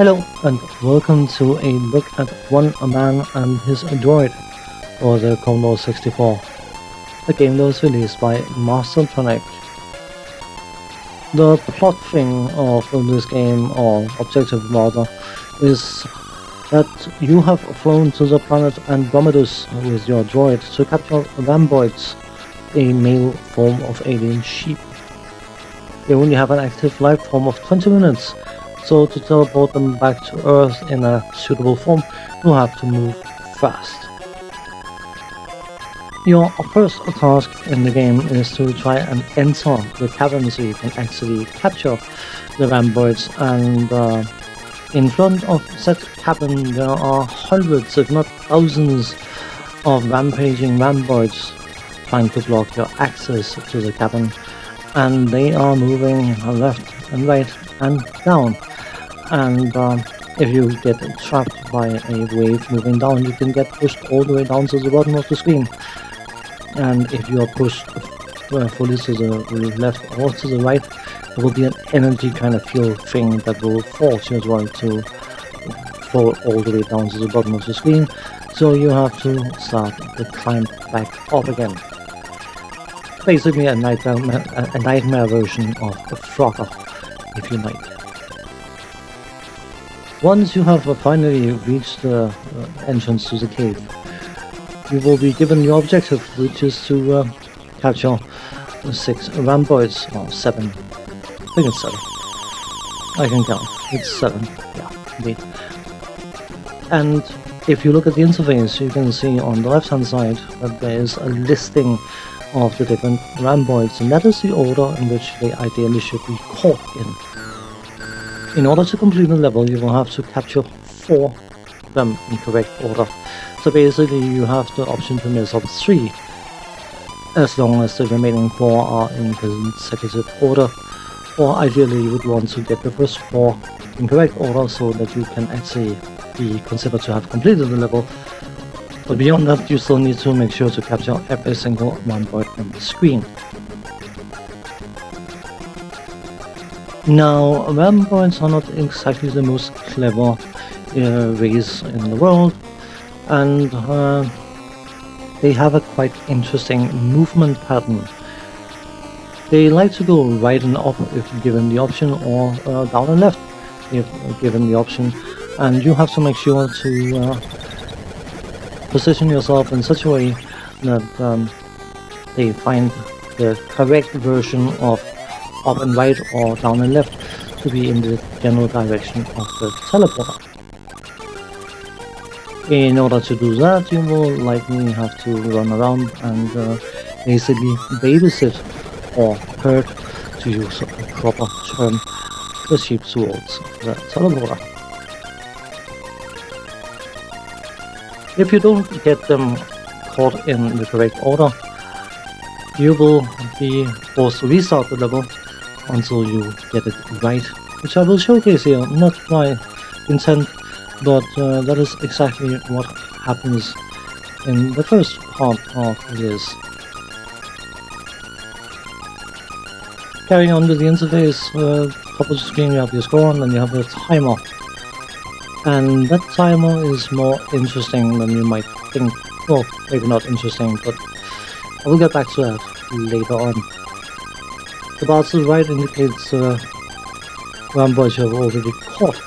Hello and welcome to a look at One Man and His Droid for the Commodore 64. The game that was released by Mastertronic. The plot thing of this game, or objective rather, is that you have flown to the planet Andromedus with your droid to capture Ramboids, a male form of alien sheep. They only have an active life form of 20 minutes so to teleport them back to Earth in a suitable form, you'll have to move fast. Your first task in the game is to try and enter the cabin so you can actually capture the ramboids. And uh, in front of such cabin there are hundreds if not thousands of rampaging ramboids trying to block your access to the cabin and they are moving left and right and down and um, if you get trapped by a wave moving down you can get pushed all the way down to the bottom of the screen. And if you are pushed uh, fully to the left or to the right there will be an energy kind of field thing that will force you as well to fall all the way down to the bottom of the screen. So you have to start the climb back up again. Basically a nightmare, a nightmare version of Frogger if you like once you have finally reached the uh, entrance to the cave, you will be given the objective, which is to uh, capture six ramboids, or seven. I think it's seven. I can count. It's seven. Yeah, indeed. And if you look at the interface, you can see on the left-hand side that there is a listing of the different ramboids, and that is the order in which they ideally should be caught in. In order to complete the level, you will have to capture four of them in correct order. So basically, you have the option to mess up three, as long as the remaining four are in consecutive order. Or ideally, you would want to get the first four in correct order so that you can actually be considered to have completed the level. But beyond that, you still need to make sure to capture every single ramboid on the screen. Now, ramboids are not exactly the most clever uh, race in the world, and uh, they have a quite interesting movement pattern. They like to go right and up if given the option, or uh, down and left if given the option, and you have to make sure to uh, position yourself in such a way that um, they find the correct version of up and right or down and left to be in the general direction of the teleporter. In order to do that, you will likely have to run around and uh, basically babysit or herd, to use a proper term, the sheep towards the teleporter. If you don't get them caught in the correct order, you will be forced to restart the level until you get it right, which I will showcase here, not my intent, but uh, that is exactly what happens in the first part of this. Carrying on with the interface, uh, top of the screen you have your score and then you have a timer. And that timer is more interesting than you might think. Well, maybe not interesting, but I will get back to that later on. The the right indicates uh, ramboids you have already caught.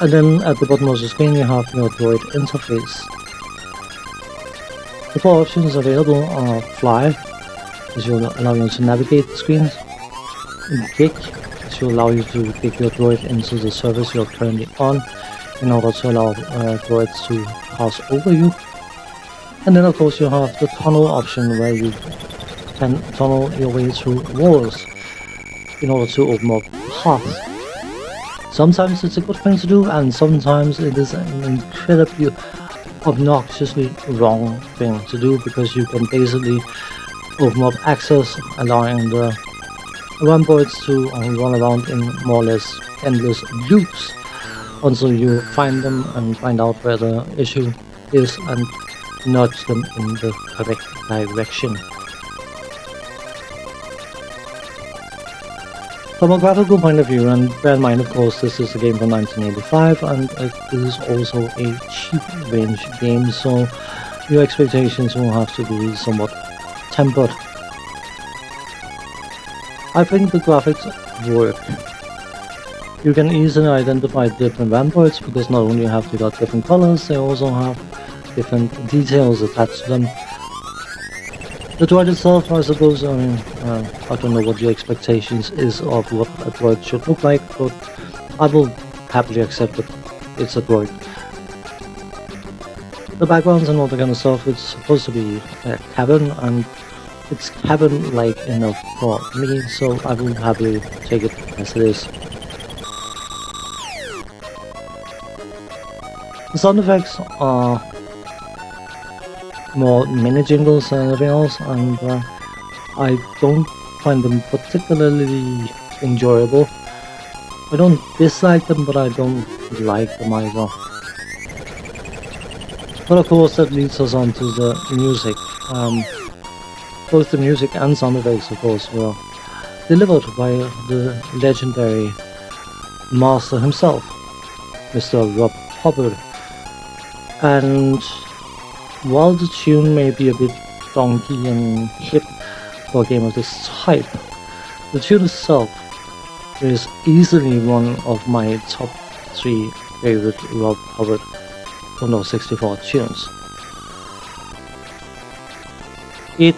And then at the bottom of the screen you have your droid interface. The four options available are Fly, which will allow you to navigate the screen, Kick, which will allow you to kick your droid into the surface you're currently on in order to allow uh, droids to pass over you. And then of course you have the tunnel option where you can tunnel your way through walls in order to open up paths. Sometimes it's a good thing to do and sometimes it is an incredibly obnoxiously wrong thing to do because you can basically open up access allowing the ramboids to uh, run around in more or less endless loops until you find them and find out where the issue is and nudge them in the correct direction. From a graphical point of view, and bear in mind, of course, this is a game from 1985, and it is also a cheap range game, so your expectations will have to be somewhat tempered. I think the graphics work. You can easily identify different ramboids because not only have they got different colors, they also have different details attached to them. The droid itself, I suppose, I mean, I don't know what your expectations is of what a droid should look like, but I will happily accept that it's a droid. The backgrounds and all the kind of stuff, it's supposed to be a cabin, and it's cabin-like enough for me, so I will happily take it as it is. The sound effects are more mini jingles than anything else, and uh, I don't find them particularly enjoyable. I don't dislike them, but I don't like them either. But of course, that leads us on to the music. Um, both the music and sound effects, of course, were delivered by the legendary master himself, Mr. Rob Hubbard. And while the tune may be a bit funky and hip for a game of this type, the tune itself is easily one of my top three favorite Rob Hubbard Commodore 64 tunes. It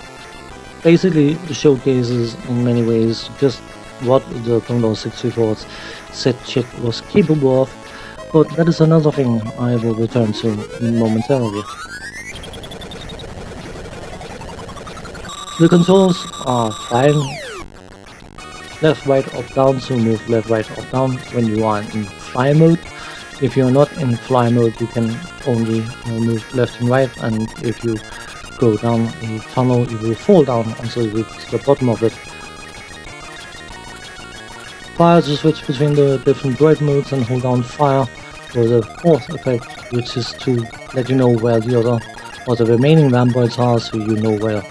basically showcases in many ways just what the Commodore 64's SID chip was capable of, but that is another thing I will return to momentarily. The controls are fine. Left, right, up, down to move left, right, up, down when you are in fly mode. If you're not in fly mode, you can only move left and right, and if you go down a tunnel, you will fall down until you reach the bottom of it. Fire to switch between the different droid modes and hold down fire for the fourth effect, which is to let you know where the other or the remaining ramboids are, so you know where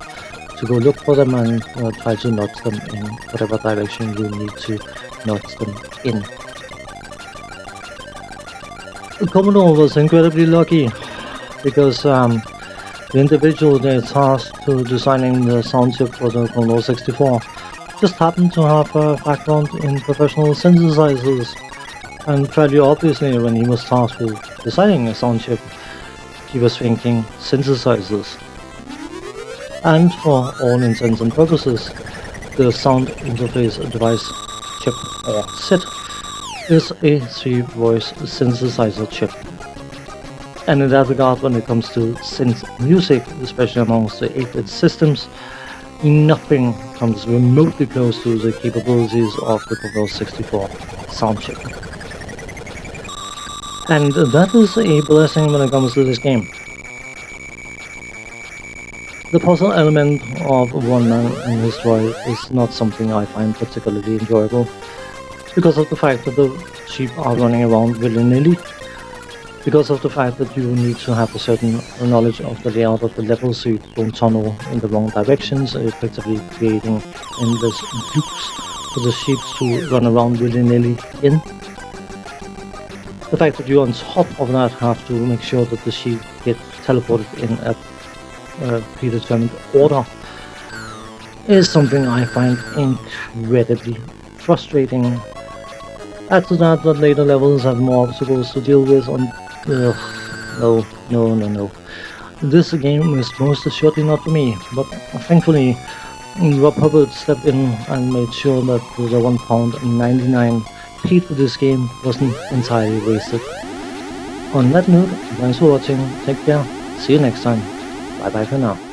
to go look for them and uh, try to notch them in whatever direction you need to notch them in. Commodore was incredibly lucky because um, the individual they tasked to designing the sound chip for the Commodore 64 just happened to have a background in professional synthesizers and fairly obviously when he was tasked with designing a sound chip he was thinking synthesizers and for all intents and purposes, the sound interface device chip or SID is a three-voice synthesizer chip. And in that regard, when it comes to synth music, especially amongst the 8-bit systems, nothing comes remotely close to the capabilities of the Commodore 64 sound chip. And that is a blessing when it comes to this game. The puzzle element of One Man and His Droid is not something I find particularly enjoyable, because of the fact that the sheep are running around willy-nilly, because of the fact that you need to have a certain knowledge of the layout of the level so you don't tunnel in the wrong directions, uh, effectively creating endless loops for the sheep to run around willy-nilly in. The fact that you on top of that have to make sure that the sheep get teleported in at uh, predetermined order is something I find incredibly frustrating. To that that later levels have more obstacles to deal with on... Ugh, no, no, no, no. This game is most assuredly not for me, but thankfully Rob Hubbard stepped in and made sure that the one pound and 99 paid for this game wasn't entirely wasted. On that note, thanks for watching, take care, see you next time. Bye bye for now.